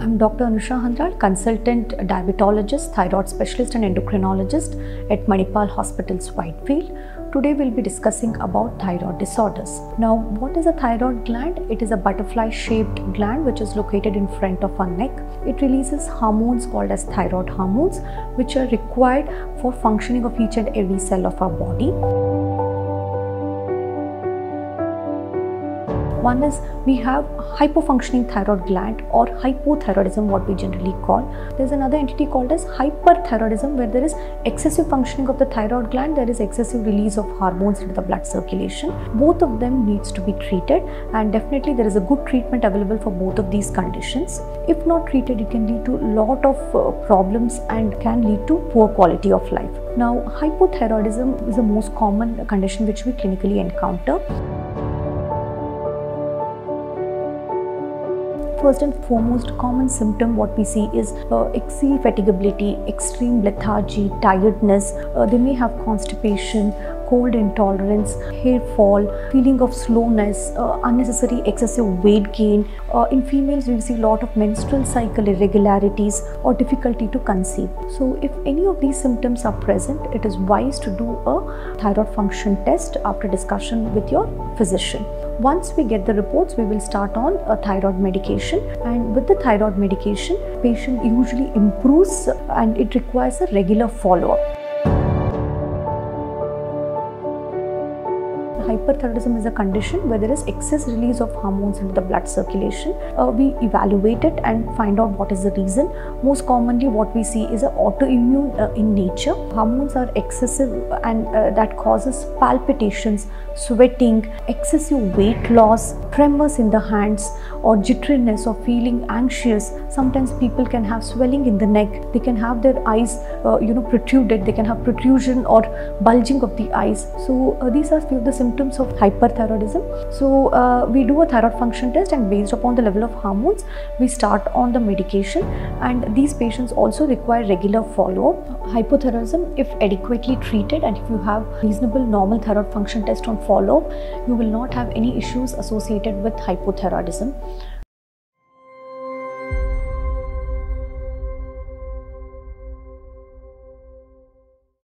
I'm Dr. Anusha Handral, consultant diabetologist, thyroid specialist and endocrinologist at Manipal Hospitals Whitefield. Today we'll be discussing about thyroid disorders. Now, what is a thyroid gland? It is a butterfly shaped gland which is located in front of our neck. It releases hormones called as thyroid hormones which are required for functioning of each and every cell of our body. One is we have hypofunctioning thyroid gland or hypothyroidism, what we generally call. There's another entity called as hyperthyroidism, where there is excessive functioning of the thyroid gland, there is excessive release of hormones into the blood circulation. Both of them needs to be treated, and definitely there is a good treatment available for both of these conditions. If not treated, it can lead to a lot of uh, problems and can lead to poor quality of life. Now, hypothyroidism is the most common condition which we clinically encounter. First and foremost common symptom what we see is uh, fatigability extreme lethargy tiredness uh, they may have constipation cold intolerance hair fall feeling of slowness uh, unnecessary excessive weight gain. Uh, in females we see a lot of menstrual cycle irregularities or difficulty to conceive. So if any of these symptoms are present it is wise to do a thyroid function test after discussion with your physician once we get the reports, we will start on a thyroid medication and with the thyroid medication, patient usually improves and it requires a regular follow-up. Hyperthyroidism is a condition where there is excess release of hormones into the blood circulation. Uh, we evaluate it and find out what is the reason. Most commonly, what we see is an autoimmune uh, in nature. Hormones are excessive and uh, that causes palpitations, sweating, excessive weight loss, tremors in the hands, or jitteriness or feeling anxious. Sometimes people can have swelling in the neck. They can have their eyes, uh, you know, protruded. They can have protrusion or bulging of the eyes. So uh, these are few of the symptoms of hyperthyroidism. So uh, we do a thyroid function test, and based upon the level of hormones, we start on the medication. And these patients also require regular follow-up. Hypothyroidism, if adequately treated, and if you have reasonable normal thyroid function test on follow-up, you will not have any issues associated with hypothyroidism.